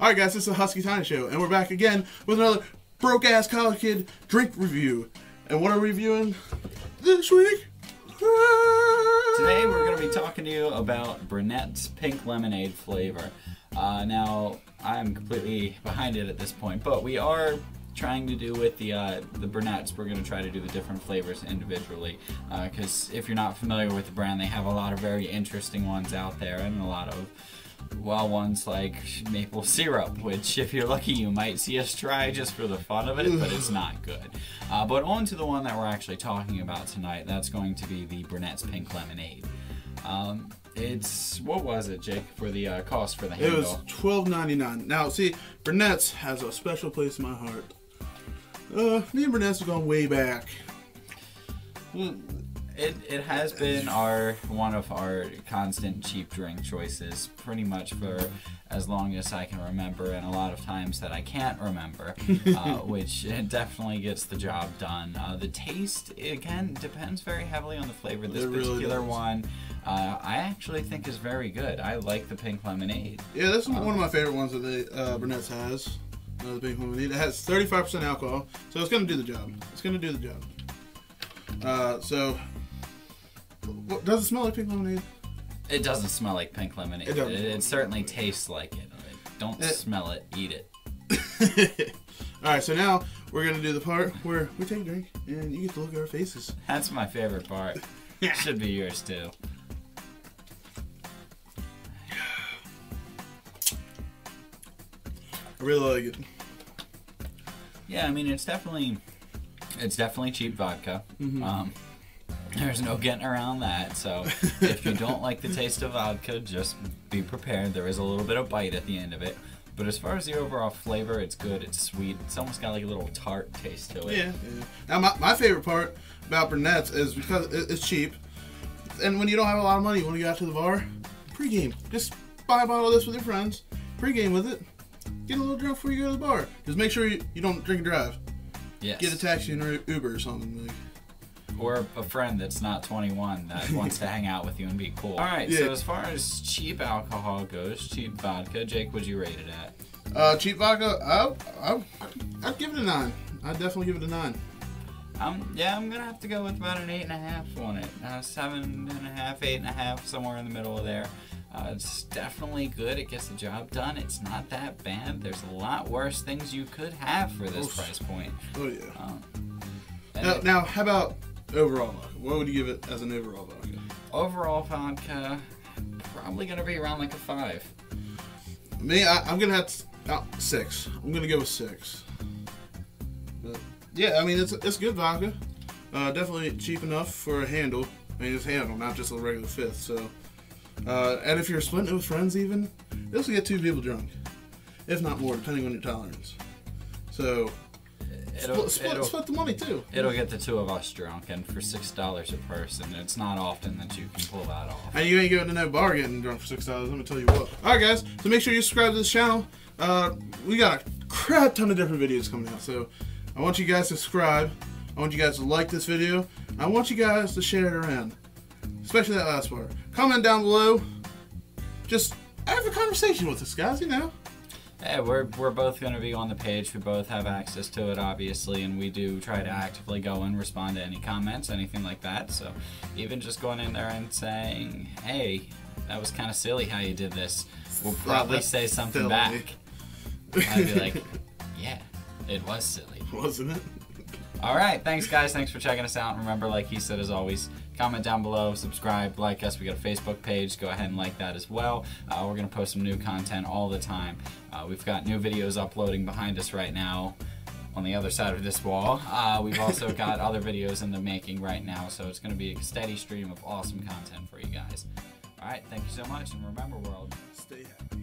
Alright guys, this is the Husky Tiny Show, and we're back again with another broke-ass college kid drink review. And what are we reviewing this week? Today we're going to be talking to you about Burnett's Pink Lemonade flavor. Uh, now, I'm completely behind it at this point, but we are trying to do with the uh, the Burnett's, we're going to try to do the different flavors individually. Because uh, if you're not familiar with the brand, they have a lot of very interesting ones out there and a lot of well ones like maple syrup, which if you're lucky you might see us try just for the fun of it, but it's not good. Uh, but on to the one that we're actually talking about tonight, that's going to be the Burnett's Pink Lemonade. Um, it's, what was it, Jake, for the uh, cost for the handle? It was twelve ninety nine. Now, see, Burnett's has a special place in my heart. Uh, me and Burnett's have gone way back. It, it has been our one of our constant cheap drink choices pretty much for as long as I can remember and a lot of times that I can't remember uh, which definitely gets the job done uh, the taste again depends very heavily on the flavor this It particular does. one uh, I actually think is very good I like the pink lemonade Yeah, this that's one of my favorite ones that they, uh, Burnett's has. The pink lemonade. It has 35% alcohol, so it's going to do the job. It's going to do the job. Uh, so, what, does it smell like pink lemonade? it doesn't smell like pink lemonade It it, it, certainly tastes like it don't It- smell it eat it All right, so now we're going to do the part where we take a drink and you get to look at our faces. That's my favorite part. Should be yours too. I really like it. Yeah, I mean it's definitely it's definitely cheap vodka. Um, there's no getting around that. So if you don't like the taste of vodka, just be prepared. There is a little bit of bite at the end of it. But as far as the overall flavor, it's good. It's sweet. It's almost got like a little tart taste to it. Yeah. yeah. Now, my, my favorite part about Burnett's is because it's cheap. And when you don't have a lot of money, when you go out to the bar, pregame. Just buy a bottle of this with your friends, pregame with it, get a little drunk before you go to the bar. Just make sure you, you don't drink and drive. Yes. Get a taxi or Uber or something. Like, or a friend that's not 21 that wants to hang out with you and be cool. All right. So as far as cheap alcohol goes, cheap vodka, Jake, would you rate it at? uh, cheap vodka, I, I, I'd give it a 9. I'd definitely give it a 9. Um, yeah, I'm gonna have to go with about an eight and a half on it. Uh, seven and a half, eight and a half, somewhere in the middle of there. Uh, it's definitely good. It gets the job done. It's not that bad. There's a lot worse things you could have for this price point. Oh, yeah. Um, Now, it- now, how about overall vodka? What would you give it as an overall vodka? overall vodka, probably gonna be around like a five. Me, I, I'm gonna have to, uh, six. I'm gonna go with six. But, yeah, I mean it's it's good vodka. Uh, definitely cheap enough for a handle. I mean it's handle, not just a regular fifth. So, uh, and if you're splitting it with friends, even this will get two people drunk, if not more, depending on your tolerance. So It'll, split, split, it'll, split the money too. it'll get the two of us drunk, and for six dollars a person, it's not often that you can pull that off. And you ain't going to no bar getting drunk for six dollars. Let me tell you what. All right, guys. So make sure you subscribe to this channel. Uh, we got a crap ton of different videos coming out. So I want you guys to subscribe. I want you guys to like this video. I want you guys to share it around, especially that last part. Comment down below. Just have a conversation with us, guys. You know. Yeah, we're, we're both going to be on the page. We both have access to it, obviously, and we do try to actively go and respond to any comments, anything like that. So even just going in there and saying, hey, that was kind of silly how you did this, we'll probably say something silly. back. I'd be like, yeah, it was silly. Wasn't it? All right, thanks, guys. Thanks for checking us out. Remember, like he said, as always, comment down below, subscribe, like us. We got a Facebook page. Go ahead and like that as well. Uh, we're gonna post some new content all the time. Uh, we've got new videos uploading behind us right now. On the other side of this wall, uh, we've also got other videos in the making right now, so it's going to be a steady stream of awesome content for you guys. All right, thank you so much, and remember, world, Stay happy.